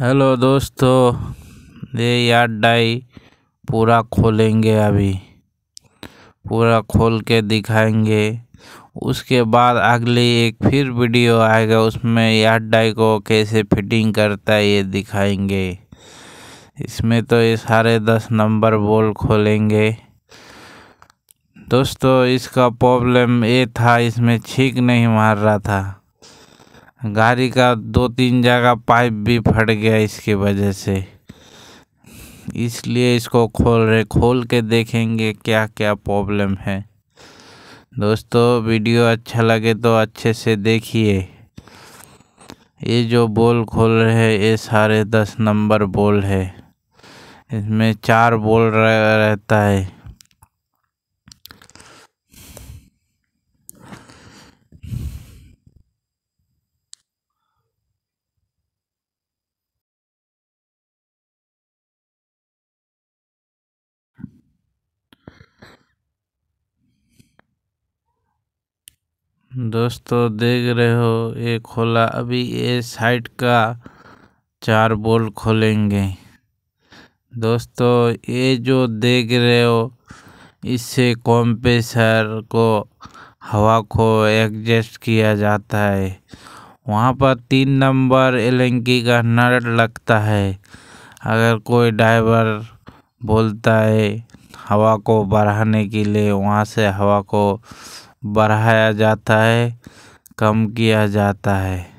Hello दोस्तों, ये यार डाई पूरा खोलेंगे अभी। पूरा खोल के दिखाएँगे। उसके बाद अगली एक फिर वीडियो आएगा, उसमें यार डाई को कैसे फिटिंग करता है ये दिखाएँगे। इसमें तो ये सारे दस नंबर बोल खोलेंगे। दोस्तों, इसका प्रॉब्लम ये था, इसमें छीक नहीं मार रहा था। गाड़ी का दो तीन जगह पाइप भी फट गया इसकी वजह से। इसलिए इसको खोल रहे, खोल के देखेंगे क्या क्या प्रॉब्लम है। दोस्तों, वीडियो अच्छा लगे तो अच्छे से देखिए। ये जो बोल खोल रहे हैं, ये सारे दस नंबर बोल है। इसमें चार बोल रहता है। दोस्तों, देख रहे हो, ये खोला। अभी ये साइड का चार बोल खोलेंगे। दोस्तों, ये जो देख रहे हो, इससे कॉम्प्रेसर को हवा को एडजस्ट किया जाता है। वहाँ पर तीन नंबर एलेंकी का नट लगता है। अगर कोई ड्राइवर बोलता है हवा को बढ़ाने के लिए, वहाँ से हवा को बढ़ाया जाता है, कम किया जाता है।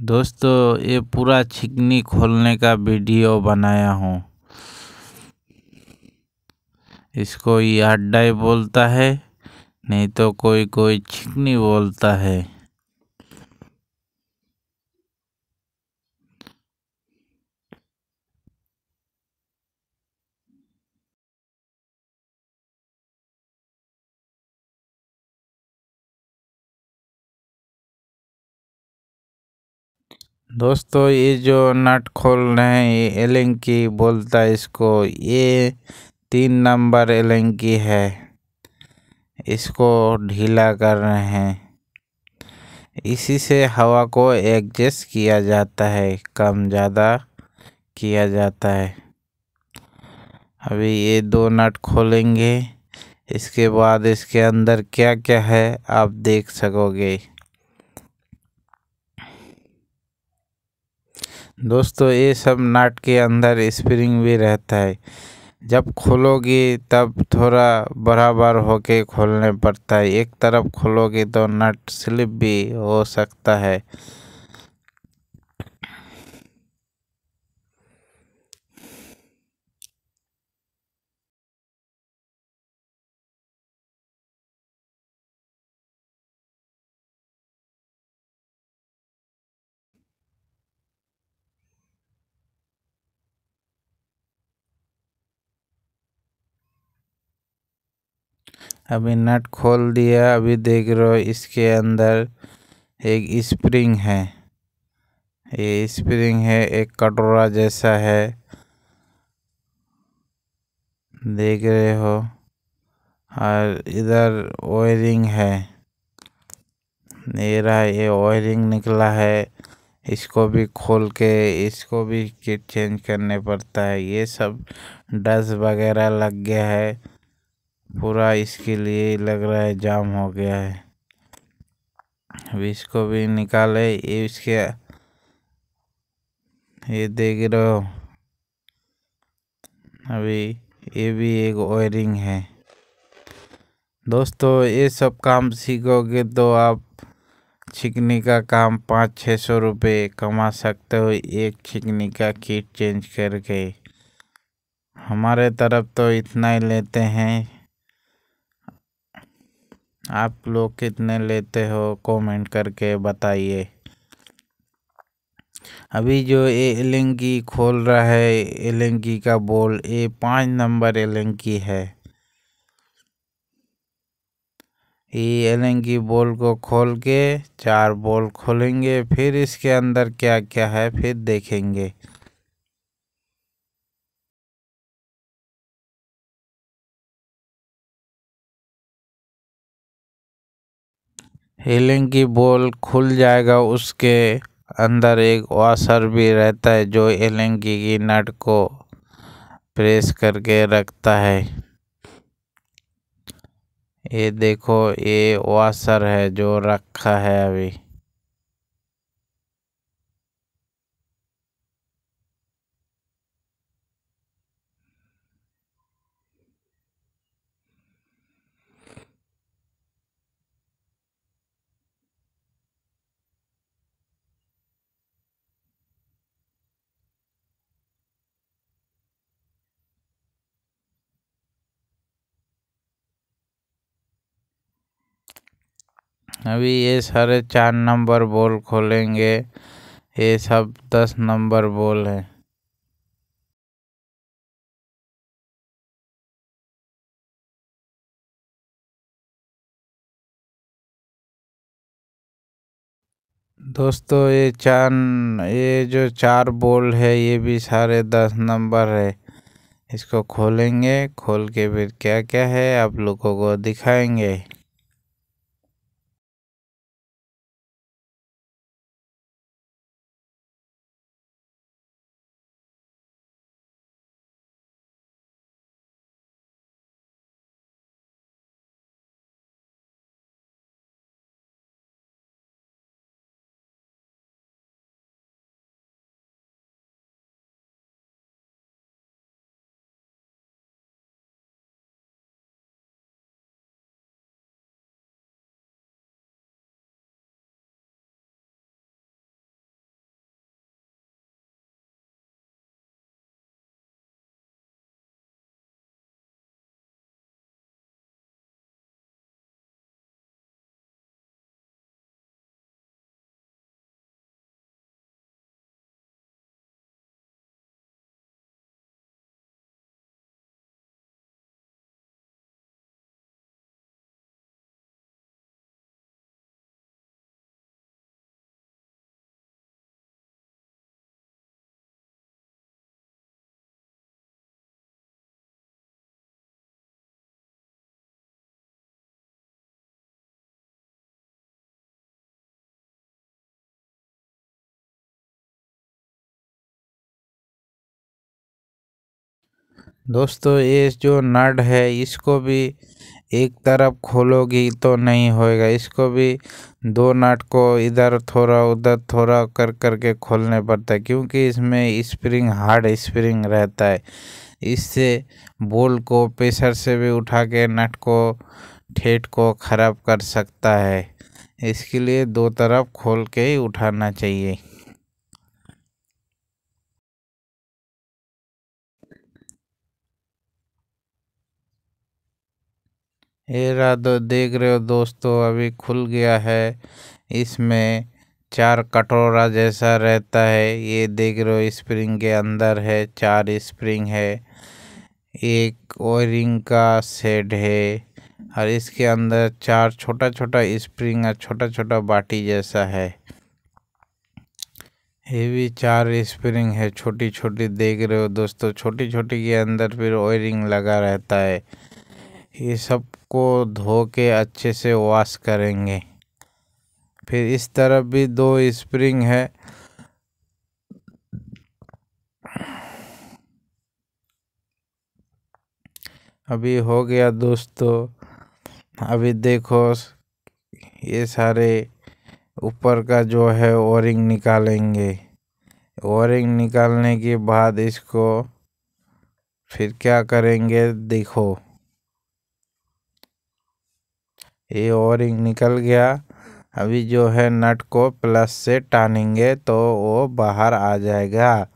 दोस्तों, ये पूरा छिकनी खोलने का वीडियो बनाया हूँ। इसको ये अड्डा बोलता है, नहीं तो कोई कोई छिकनी बोलता है। दोस्तों, ये जो नट खोल रहे हैं, ये एलेंकी बोलता है इसको, ये तीन नंबर एलेंकी है। इसको ढीला कर रहे हैं। इसी से हवा को एडजस्ट किया जाता है, कम ज़्यादा किया जाता है। अभी ये दो नट खोलेंगे। इसके बाद इसके अंदर क्या क्या है, आप देख सकोगे। दोस्तों, ये सब नट के अंदर स्प्रिंग भी रहता है। जब खोलोगे, तब थोड़ा बराबर होके खोलने पड़ता है। एक तरफ़ खोलोगे तो नट स्लिप भी हो सकता है। अभी नट खोल दिया, अभी देख रहे हो इसके अंदर एक स्प्रिंग है। ये स्प्रिंग है, एक कटोरा जैसा है। देख रहे हो, और इधर वायरिंग है। मेरा ये वायरिंग निकला है। इसको भी खोल के, इसको भी किट चेंज करने पड़ता है। ये सब डस्ट वगैरह लग गया है। पूरा इसके लिए लग रहा है जाम हो गया है। अभी इसको भी निकाले, ये इसके ये देख रहे हो। अभी ये भी एक वायरिंग है। दोस्तों, ये सब काम सीखोगे तो आप छिकनी का काम पाँच छः सौ रुपये कमा सकते हो एक छिकनी का किट चेंज करके। हमारे तरफ़ तो इतना ही लेते हैं। आप लोग कितने लेते हो? कमेंट करके बताइए। अभी जो एलेंकी खोल रहा है एलेंकी का बोल ये पाँच नंबर एलेंकी है। ये एलेंकी बोल को खोल के चार बोल खोलेंगे, फिर इसके अंदर क्या क्या है, फिर देखेंगे। हीलिंग की बोल खुल जाएगा, उसके अंदर एक वाशर भी रहता है जो एलेंकी की नट को प्रेस करके रखता है। ये देखो, ये वाशर है जो रखा है अभी। अभी ये सारे चार नंबर बोल खोलेंगे। ये सब दस नंबर बोल है। दोस्तों, ये चार ये जो चार बोल है, ये भी सारे दस नंबर है। इसको खोलेंगे, खोल के फिर क्या क्या है, आप लोगों को दिखाएँगे। दोस्तों, ये जो नट है, इसको भी एक तरफ़ खोलोगी तो नहीं होएगा। इसको भी दो नट को इधर थोड़ा उधर थोड़ा कर करके खोलने पड़ता है, क्योंकि इसमें स्प्रिंग, हार्ड स्प्रिंग रहता है। इससे बोल को प्रेशर से भी उठा के नट को, ठेठ को ख़राब कर सकता है। इसके लिए दो तरफ़ खोल के ही उठाना चाहिए। ये दो देख रहे हो दोस्तों, अभी खुल गया है। इसमें चार कटोरा जैसा रहता है। ये देख रहे हो, स्प्रिंग के अंदर है, चार स्प्रिंग है। एक ओयरिंग का सेड है और इसके अंदर चार छोटा छोटा स्प्रिंग और छोटा छोटा बाटी जैसा है। ये भी चार स्प्रिंग है छोटी छोटी देख रहे हो दोस्तों। छोटी छोटी के अंदर फिर ओयरिंग लगा रहता है। ये सब को धो के अच्छे से वॉश करेंगे। फिर इस तरफ़ भी दो स्प्रिंग है। अभी हो गया दोस्तों, अभी देखो, ये सारे ऊपर का जो है ओरिंग निकालेंगे। ओरिंग निकालने के बाद इसको फिर क्या करेंगे, देखो। ये ओरिंग निकल गया। अभी जो है नट को प्लस से टानेंगे तो वो बाहर आ जाएगा।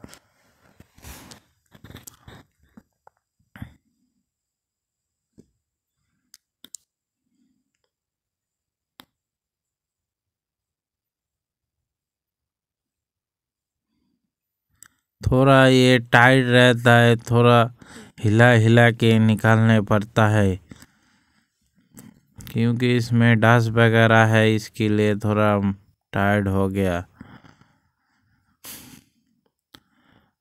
थोड़ा ये टाइट रहता है, थोड़ा हिला हिला के निकालने पड़ता है। क्योंकि इसमें डस वगैरह है, इसके लिए थोड़ा टायर्ड हो गया।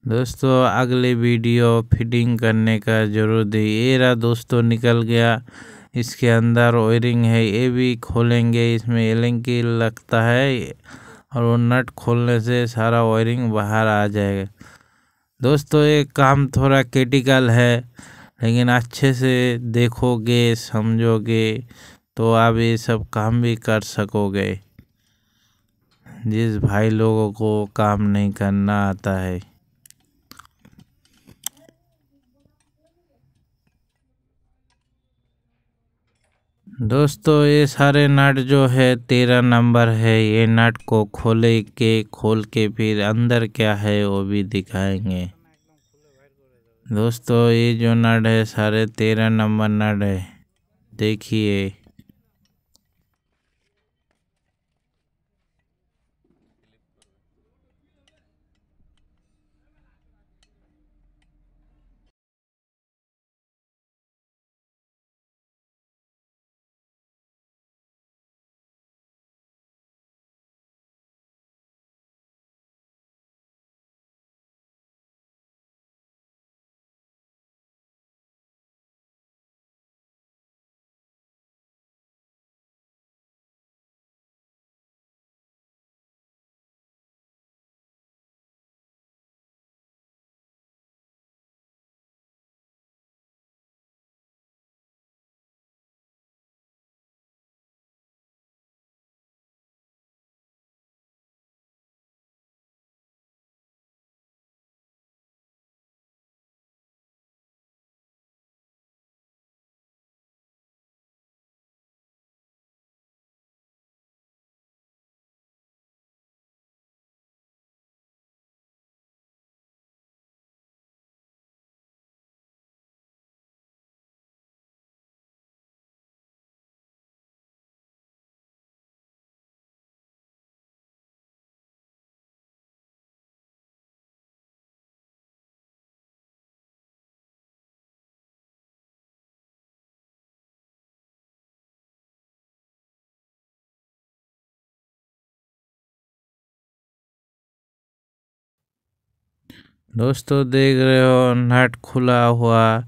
दोस्तों, अगली वीडियो फिटिंग करने का ज़रूर दी। ये रहा दोस्तों, निकल गया। इसके अंदर वायरिंग है, ये भी खोलेंगे। इसमें एलिंग की लगता है और वो नट खोलने से सारा वायरिंग बाहर आ जाएगा। दोस्तों, ये काम थोड़ा क्रिटिकल है, लेकिन अच्छे से देखोगे, समझोगे। तो आप ये सब काम भी कर सकोगे। जिस भाई लोगों को काम नहीं करना आता है। दोस्तों, ये सारे नट जो है तेरह नंबर है, ये नट को खोले के, खोल के फिर अंदर क्या है, वो भी दिखाएँगे। दोस्तों, ये जो नट है, सारे तेरह नंबर नट है। देखिए। दोस्तों, देख रहे हो, नट खुला हुआ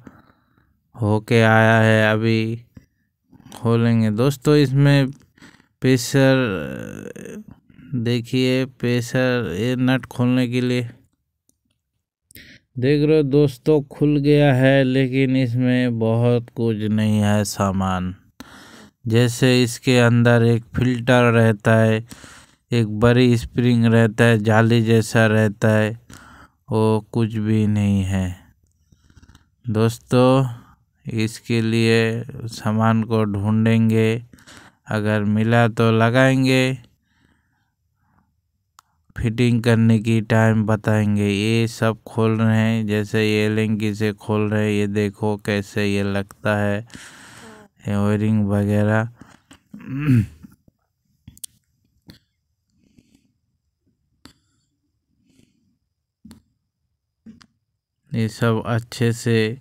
होके आया है अभी। खोलेंगे। दोस्तों, इसमें प्रेशर, देखिए, प्रेशर, ये नट खोलने के लिए। देख रहे हो, दोस्तों, खुल गया है, लेकिन इसमें बहुत कुछ नहीं है सामान। जैसे इसके अंदर एक फ़िल्टर रहता है, एक बड़ी स्प्रिंग रहता है, जाली जैसा रहता है। वो कुछ भी नहीं है। दोस्तों, इसके लिए सामान को ढूंढेंगे। अगर मिला तो लगाएँगे। फिटिंग करने की टाइम बताएँगे। ये सब खोल रहे हैं। जैसे ये लिंकी से खोल रहे हैं। ये देखो कैसे ये लगता है। वायरिंग वगैरह। ये सब अच्छे से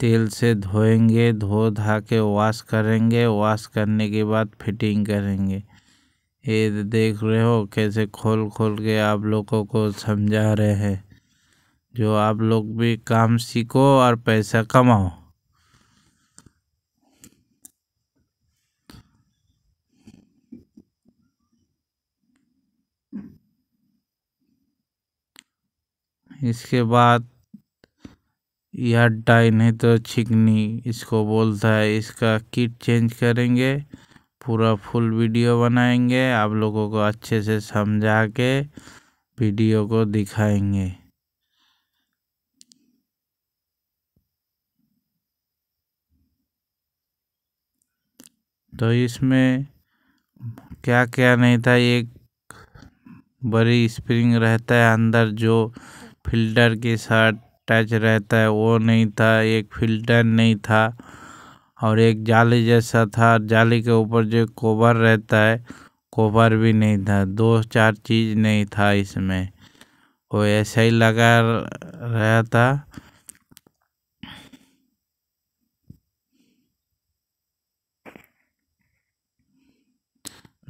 तेल से धोएँगे, धो धा के वॉश करेंगे वॉश करने के बाद फिटिंग करेंगे। ये देख रहे हो कैसे खोल खोल के आप लोगों को समझा रहे हैं। जो आप लोग भी काम सीखो और पैसा कमाओ। इसके बाद या डाई नहीं तो छिकनी इसको बोलता है, इसका किट चेंज करेंगे, पूरा फुल वीडियो बनाएँगे, आप लोगों को अच्छे से समझा के वीडियो को दिखाएँगे। तो इसमें क्या क्या नहीं था, एक बड़ी स्प्रिंग रहता है अंदर जो फ़िल्टर के साथ टच रहता है, वो नहीं था, एक फ़िल्टर नहीं था और एक जाली जैसा था। जाली के ऊपर जो कोबर रहता है कोबर भी नहीं था, दो चार चीज़ नहीं था इसमें। वो ऐसा ही लगा रहा था।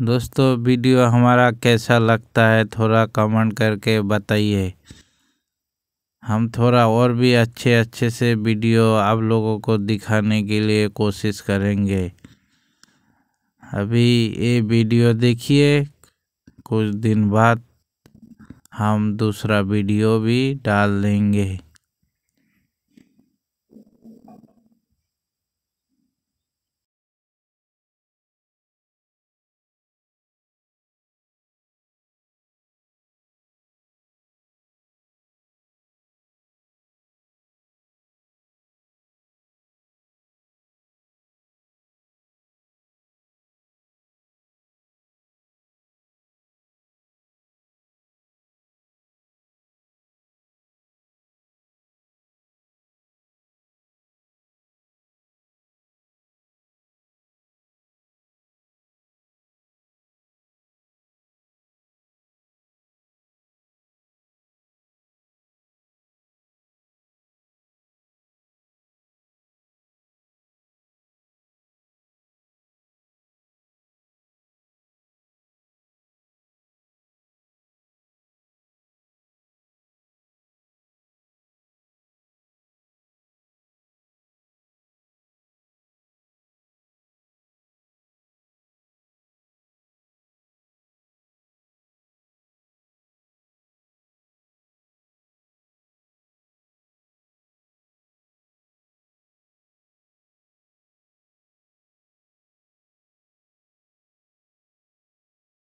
दोस्तों, वीडियो हमारा कैसा लगता है, थोड़ा कमेंट करके बताइए। हम थोड़ा और भी अच्छे अच्छे से वीडियो आप लोगों को दिखाने के लिए कोशिश करेंगे। अभी ये वीडियो देखिए, कुछ दिन बाद हम दूसरा वीडियो भी डाल देंगे।